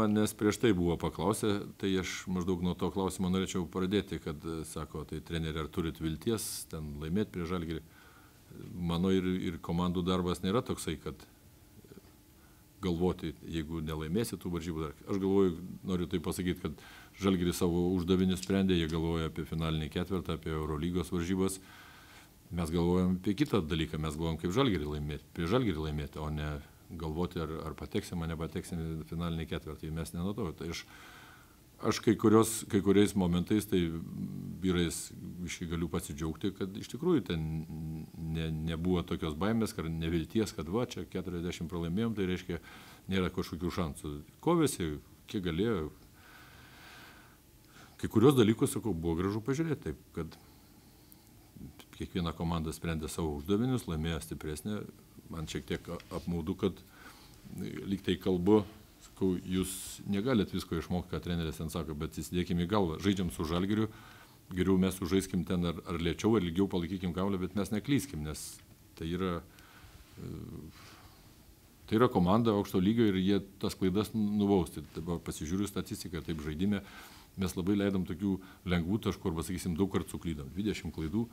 manęs prieš tai buvo paklausę, tai aš maždaug nuo to klausimo norėčiau pradėti, kad sako, tai treneri, ar turit vilties ten laimėti prie žalgerį. Mano ir, ir komandų darbas nėra toksai, kad galvoti, jeigu nelaimėsi tų varžybų dar. Aš galvoju, noriu tai pasakyti, kad Žalgiris savo uždavinį sprendė, jie galvoja apie finalinį ketvirtą, apie Eurolygos varžybas. Mes galvojam apie kitą dalyką, mes galvojam, kaip Žalgirį laimėti, prie Žalgirį laimėti, o ne galvoti, ar, ar pateksim, ar nepateksim į finalinį ketvirtį. Mes ne nuo to. Tai aš, aš kai, kurios, kai kuriais momentais, tai vyrais iškai galiu pasidžiaugti, kad iš tikrųjų ten ne, nebuvo tokios baimės, ar nevilties, kad va, čia 40 pralaimėjom, tai reiškia, nėra kažkokių šansų. Kovėsi, kiek galėjo, kai kurios dalykus, sakau, buvo gražu pažiūrėti, taip, kad kiekviena komanda sprendė savo uždavinius, laimėjo stipresnė. Man šiek tiek apmaudu, kad lyg tai kalbu, sakau, jūs negalit visko išmokti, ką treneris ten sako, bet įsidėkime į galvą. Žaidžiam su žalgiriu, geriau mes sužaiskim ten ar, ar lėčiau, ar ilgiau palaikykim kaulę, bet mes neklyskim, nes tai yra, tai yra komanda aukšto lygio ir jie tas klaidas nubausti. Dabar pasižiūriu statistiką, taip žaidime mes labai leidom tokių lengvų taškų arba, sakysim, daug kartų suklydom, 20 klaidų,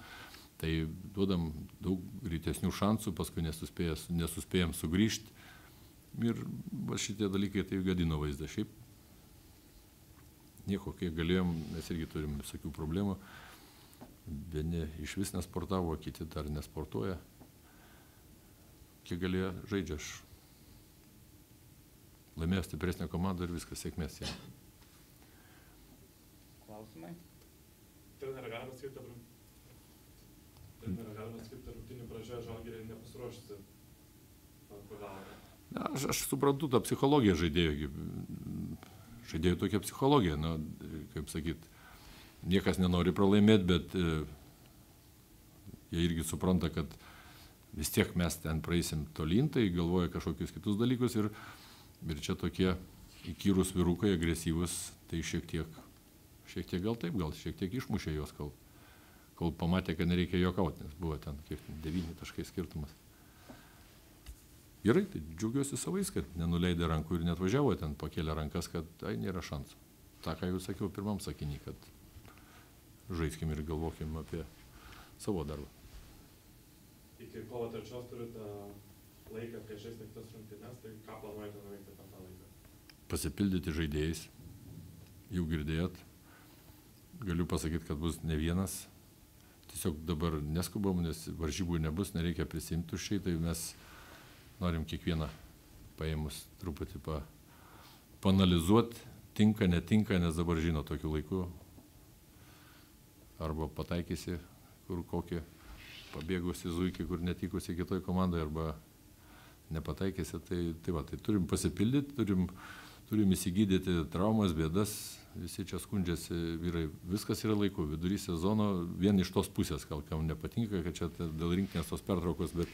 tai duodam daug greitesnių šansų, paskui nesuspėjom sugrįžti. Ir va šitie dalykai tai gadino vaizdą. Šiaip nieko, kiek galėjom, mes irgi turim visokių problemų. Vieni iš vis nesportavo, kiti dar nesportuoja. Kiek galėjo žaidžia aš. Laimėjo stipresnę komandą ir viskas, sėkmės jiems klausimai? Trenerį galima sakyti dabar. Trenerį galima sakyti, rungtinių pradžioje žalgeriai nepasiruošti. Na, aš, aš suprantu tą psichologiją žaidėjų. Žaidėjų tokia psichologija, na, kaip sakyt, niekas nenori pralaimėti, bet e, jie irgi supranta, kad vis tiek mes ten praeisim tolyn, tai galvoja kažkokius kitus dalykus ir, ir čia tokie įkyrus virukai, agresyvus, tai šiek tiek šiek tiek gal taip, gal šiek tiek išmušė juos, kol, kol pamatė, kad nereikia juokauti, nes buvo ten kiek devyni taškai skirtumas. Gerai, tai džiaugiuosi savais, kad nenuleidė rankų ir net važiavo ten, pakėlė rankas, kad tai nėra šansų. Ta, ką jau sakiau pirmam sakinį, kad žaiskim ir galvokim apie savo darbą. Iki kovo trečios turite laiką prieš žaisti kitas rungtynes, tai ką planuojate nuveikti per tą laiką? Pasipildyti žaidėjais, jau girdėjot, galiu pasakyti, kad bus ne vienas. Tiesiog dabar neskubam, nes varžybų nebus, nereikia prisimti šį, tai mes norim kiekvieną paėmus truputį pa, panalizuoti, tinka, netinka, nes dabar žino tokiu laiku. Arba pataikysi, kur kokį pabėgusi zuikį, kur netikusi kitoj komandai, arba nepataikysi, tai, tai va, tai turim pasipildyti, turim, turim įsigydyti traumas, bėdas, visi čia skundžiasi vyrai, viskas yra laiku, vidury sezono, vien iš tos pusės, gal kam nepatinka, kad čia dėl rinkinės tos pertraukos, bet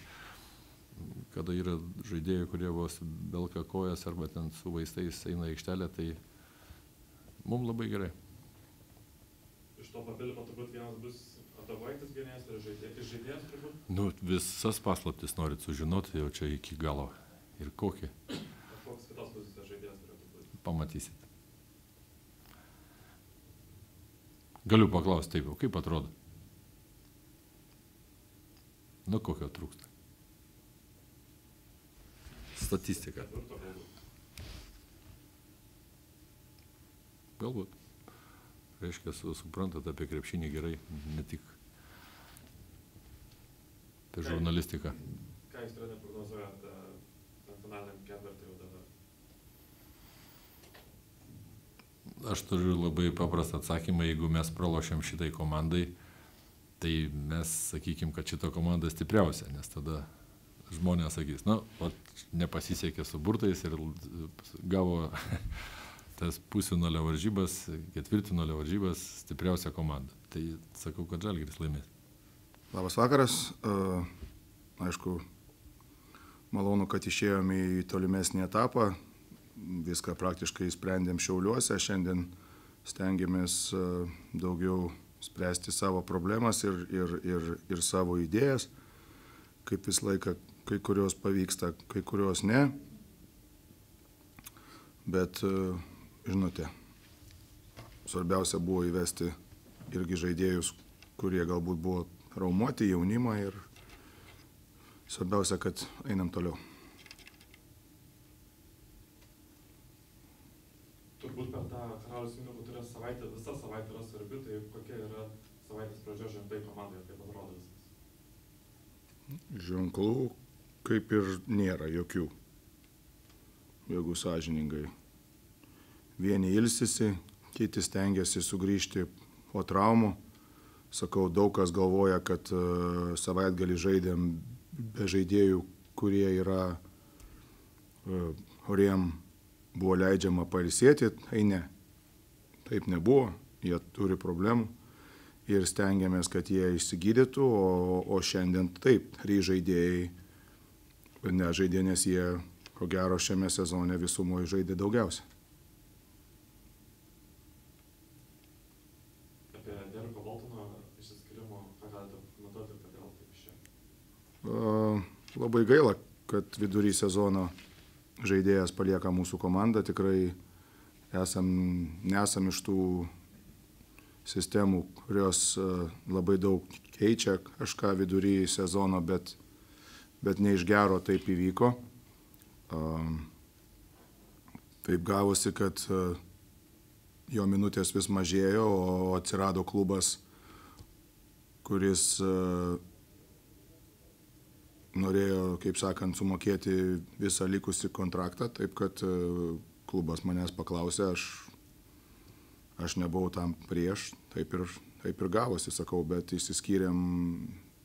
kada yra žaidėjai, kurie vos belka kojas arba ten su vaistais eina aikštelę, tai mums labai gerai. Iš to papildymo turbūt vienas bus atakuojantis gynėjas ir žaidėjas, žaidėjas turbūt? Nu, visas paslaptis norit sužinoti jau čia iki galo. Ir kokį? Koks kitos būti? Pamatysit. Galiu paklausti taip, kaip atrodo? Nu, kokio trūksta? Statistika. Galbūt. Reiškia, suprantate apie krepšinį gerai, ne tik apie žurnalistiką. Ką jūs turite prognozuojate finaliniam ketvirtį jau dabar? Aš turiu labai paprastą atsakymą, jeigu mes pralošiam šitai komandai, tai mes sakykim, kad šita komanda stipriausia, nes tada žmonės sakys, na, nu, nepasisekė su burtais ir gavo tas pusinolio varžybas, ketvirtinolio varžybas stipriausia komanda. Tai sakau, kad Žalgiris laimės. Labas vakaras. Aišku, malonu, kad išėjome į tolimesnį etapą viską praktiškai sprendėm šiauliuose, šiandien stengiamės e, daugiau spręsti savo problemas ir, ir, ir, ir savo idėjas, kaip visą laiką kai kurios pavyksta, kai kurios ne. Bet, e, žinote, svarbiausia buvo įvesti irgi žaidėjus, kurie galbūt buvo raumuoti, jaunimą ir svarbiausia, kad einam toliau. Turbūt per tą karalius Mindaugo turės savaitę, visa savaitė yra svarbi, tai kokia yra savaitės pradžios ženklai komandoje, kaip atrodo viskas. Ženklų kaip ir nėra jokių, jeigu sąžiningai. Vieni ilsisi, kiti stengiasi sugrįžti po traumų. Sakau, daug kas galvoja, kad uh, savaitgalį žaidėm be žaidėjų, kurie yra, kuriem buvo leidžiama pailsėti, tai ne. Taip nebuvo, jie turi problemų. Ir stengiamės, kad jie išsigydytų, o, o šiandien taip, trys žaidėjai. Nežaidė, nes jie, ko gero, šiame sezone visumoje žaidė išėjo? Uh, labai gaila, kad vidury sezono žaidėjas palieka mūsų komandą. Tikrai esam, nesam iš tų sistemų, kurios uh, labai daug keičia kažką vidury sezono, bet, bet ne iš gero taip įvyko. Uh, taip gavosi, kad uh, jo minutės vis mažėjo, o atsirado klubas, kuris norėjo, kaip sakant, sumokėti visą likusį kontraktą, taip kad e, klubas manęs paklausė, aš, aš nebuvau tam prieš, taip ir, taip ir gavosi, sakau, bet išsiskyrėm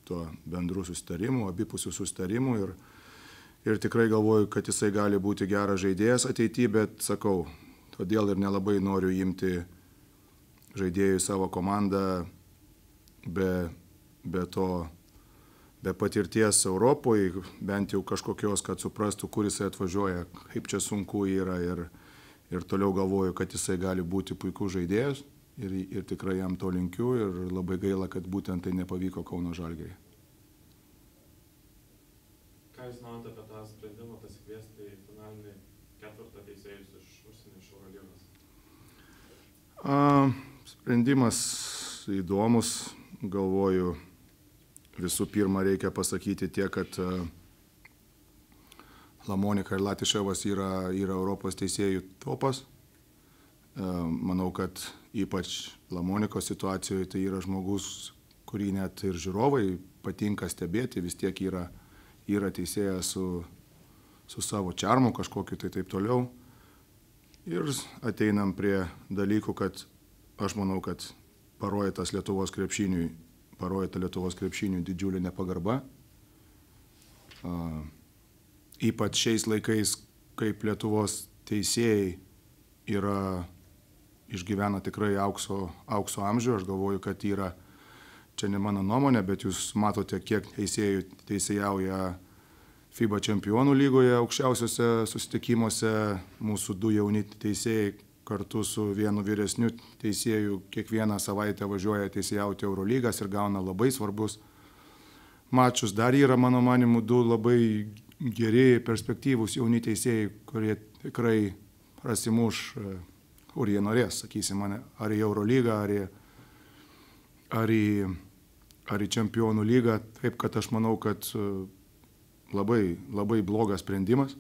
tuo bendru sustarimu, abipusių sustarimų ir, ir tikrai galvoju, kad jisai gali būti geras žaidėjas ateityje, bet sakau, todėl ir nelabai noriu imti žaidėjų į savo komandą be, be to be patirties Europoje, bent jau kažkokios, kad suprastų, kur jisai atvažiuoja, kaip čia sunku yra ir, ir toliau galvoju, kad jisai gali būti puikus žaidėjas ir, ir tikrai jam to linkiu ir labai gaila, kad būtent tai nepavyko Kauno Žalgeriai. Ką Jūs manote apie tą sprendimą pasikviesti į finalinį ketvirtą teisėjus iš užsienio iš Eurolygos? Sprendimas įdomus, galvoju, visų pirma reikia pasakyti tiek, kad a, Lamonika ir Latiševas yra, yra Europos teisėjų topas. A, manau, kad ypač Lamonikos situacijoje tai yra žmogus, kurį net ir žiūrovai patinka stebėti, vis tiek yra, yra teisėjas su, su savo čarmu kažkokiu tai taip toliau. Ir ateinam prie dalykų, kad aš manau, kad parodytas Lietuvos krepšiniui, parodyta Lietuvos krepšiniui didžiulė nepagarba. Uh, ypač šiais laikais, kaip Lietuvos teisėjai yra išgyvena tikrai aukso, aukso amžių, aš galvoju, kad yra, čia ne mano nuomonė, bet jūs matote, kiek teisėjų teisėjauja FIBA čempionų lygoje aukščiausiuose susitikimuose, mūsų du jauni teisėjai kartu su vienu vyresniu teisėju kiekvieną savaitę važiuoja teisėjauti Eurolygas ir gauna labai svarbus mačus. Dar yra, mano manimu, du labai geri perspektyvūs jauni teisėjai, kurie tikrai prasimuš, e, kur jie norės, sakysim, ar į Eurolygą, ar į, ar į, ar į čempionų lygą. Taip, kad aš manau, kad e, labai, labai blogas sprendimas.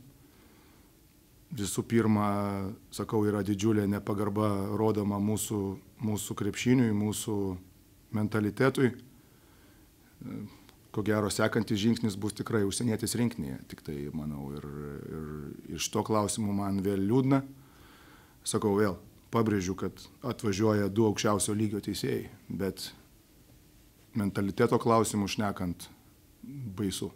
Visų pirma, sakau, yra didžiulė nepagarba rodoma mūsų, mūsų krepšiniui, mūsų mentalitetui. Ko gero, sekantis žingsnis bus tikrai užsienietis rinkinėje, tik tai manau. Ir, ir iš to klausimų man vėl liūdna. Sakau vėl, pabrėžiu, kad atvažiuoja du aukščiausio lygio teisėjai, bet mentaliteto klausimų šnekant baisu.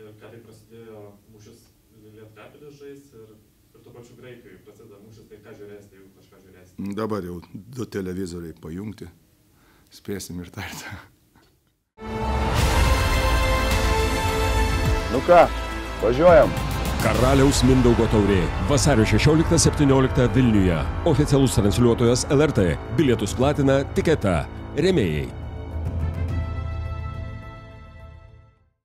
Ir ką tik prasidėjo mūšis Lietkabelis žais ir, ir tuo pačiu Graikijoje prasideda mūšis, tai ką žiūrėsite, jeigu kažką žiūrėsite? Dabar jau du televizoriai pajungti, spėsim ir tarti. Nu ką, važiuojam. Karaliaus Mindaugo taurė. Vasario 16-17 Vilniuje. Oficialus transliuotojas LRT. Bilietus platina Tiketa. Remėjai